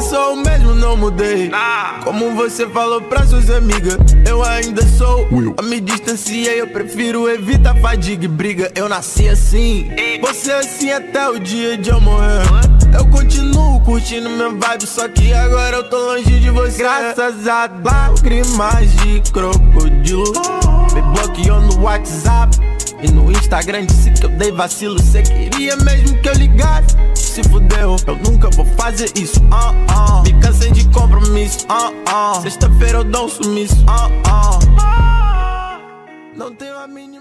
ainda sou o mesmo, não mudei. Como você falou pra suas amigas, eu ainda sou. Eu me distanciei, eu prefiro evitar fadiga e briga. Eu nasci assim, você assim até o dia de eu morrer. Eu continuo curtindo minha vibe, só que agora eu tô longe de você. Graças a lágrimas de crocodilo, me bloqueou no WhatsApp. E no Instagram disse que eu dei vacilo. Cê queria mesmo que eu ligasse? Se fudeu, eu nunca vou fazer isso. Uh -uh. Me cansei de compromisso. Uh. Sexta-feira eu dou um sumiço. Não tenho a mínima.